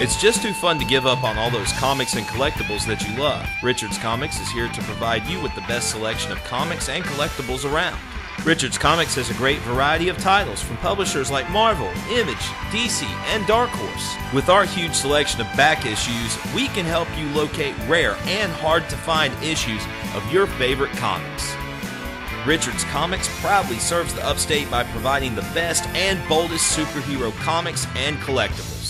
It's just too fun to give up on all those comics and collectibles that you love. Richard's Comics is here to provide you with the best selection of comics and collectibles around. Richard's Comics has a great variety of titles from publishers like Marvel, Image, DC, and Dark Horse. With our huge selection of back issues, we can help you locate rare and hard to find issues of your favorite comics. Richard's Comics proudly serves the upstate by providing the best and boldest superhero comics and collectibles.